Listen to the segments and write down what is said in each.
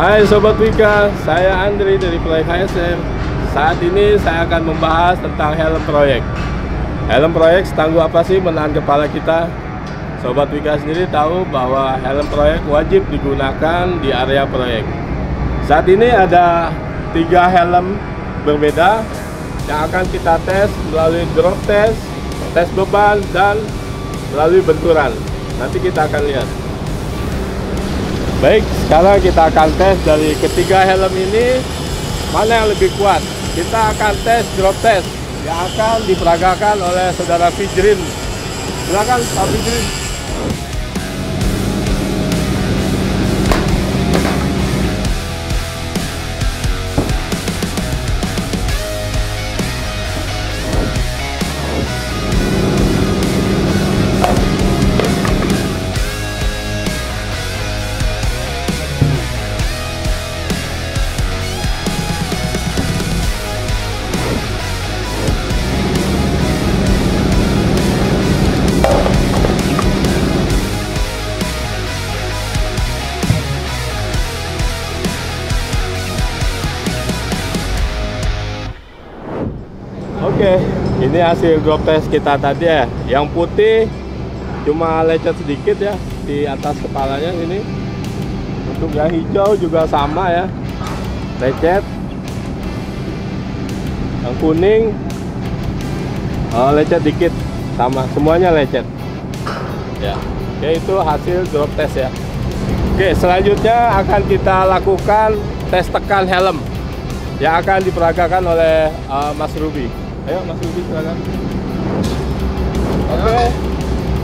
Hai Sobat Wika, saya Andri dari Proyek HSM Saat ini saya akan membahas tentang helm proyek. Helm proyek setangguh apa sih menahan kepala kita? Sobat Wika sendiri tahu bahwa helm proyek wajib digunakan di area proyek. Saat ini ada tiga helm berbeda yang akan kita tes melalui drop test, tes beban, dan melalui benturan. Nanti kita akan lihat Baik, sekarang kita akan tes dari ketiga helm ini mana yang lebih kuat. Kita akan tes drop test yang akan diperagakan oleh saudara Fijrin. Silakan Pak Fijrin. Oke, ini hasil drop test kita tadi ya. Yang putih cuma lecet sedikit ya di atas kepalanya ini. Untuk yang hijau juga sama ya, lecet. Yang kuning oh, lecet dikit, sama. Semuanya lecet. Ya, itu hasil drop test ya. Oke, selanjutnya akan kita lakukan tes tekan helm yang akan diperagakan oleh uh, Mas Ruby. Ayo Mas Ruby silakan. Oke. Okay.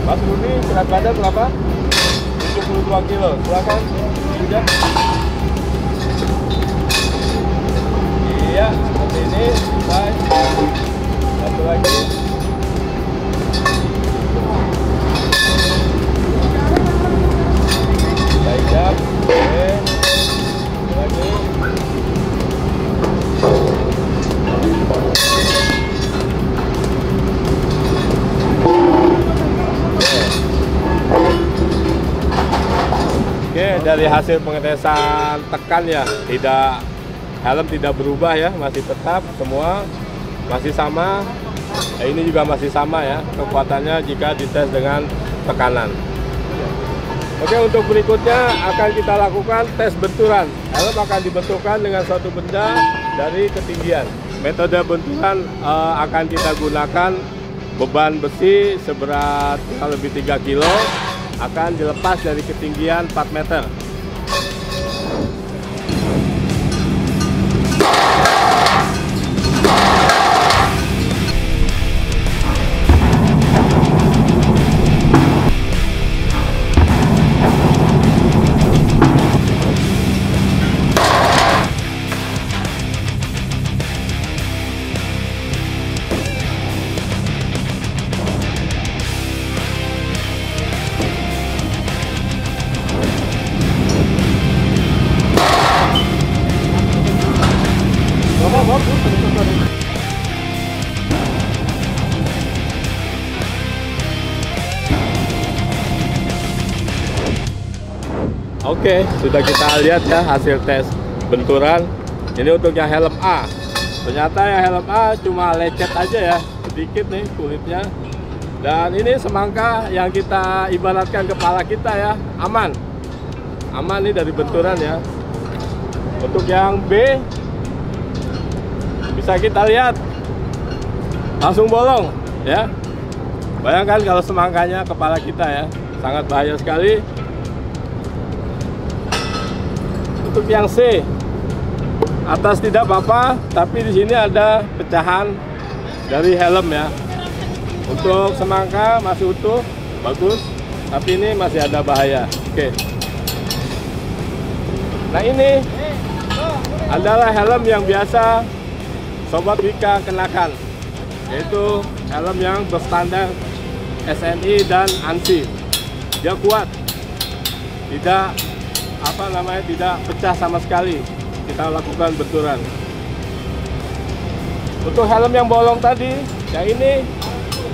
Mas Ruby berat badan berapa? 72 kilo. Silakan. Sudah. Iya, seperti ini. Selesai. Dari hasil pengetesan tekan ya, tidak helm tidak berubah ya, masih tetap semua masih sama. Nah, ini juga masih sama ya, kekuatannya jika dites dengan tekanan. Oke, untuk berikutnya akan kita lakukan tes benturan. Helm akan dibenturkan dengan suatu benda dari ketinggian. Metode benturan uh, akan kita gunakan beban besi seberat lebih 3 kilo akan dilepas dari ketinggian 4 meter. Oke, sudah kita lihat ya hasil tes benturan. Ini untuk yang helm A. Ternyata yang helm A cuma lecet aja ya, sedikit nih kulitnya. Dan ini semangka yang kita ibaratkan kepala kita ya, aman. Aman nih dari benturan ya. Untuk yang B, bisa kita lihat langsung bolong ya. Bayangkan kalau semangkanya kepala kita ya, sangat bahaya sekali. Untuk yang C. Atas tidak apa-apa tapi di sini ada pecahan dari helm ya. Untuk semangka masih utuh bagus. Tapi ini masih ada bahaya. Oke. Nah ini adalah helm yang biasa sobat Wika kenakan yaitu helm yang berstandar SNI dan ANSI dia kuat tidak apa namanya tidak pecah sama sekali kita lakukan benturan untuk helm yang bolong tadi yang ini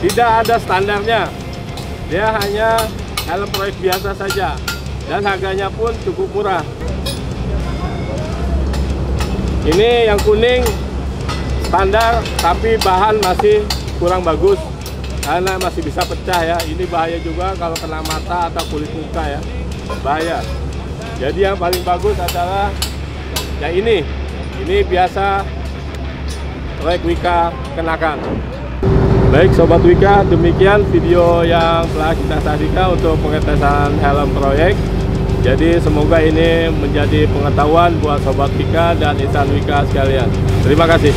tidak ada standarnya dia hanya helm proyek biasa saja dan harganya pun cukup murah Ini yang kuning standar tapi bahan masih kurang bagus karena masih bisa pecah ya. Ini bahaya juga kalau kena mata atau kulit muka ya. Bahaya. Jadi yang paling bagus adalah yang ini. Ini biasa proyek Wika kenakan. Baik Sobat Wika, demikian video yang telah kita saksikan untuk pengetesan helm proyek. Jadi semoga ini menjadi pengetahuan buat Sobat Wika dan insan Wika sekalian. Terima kasih.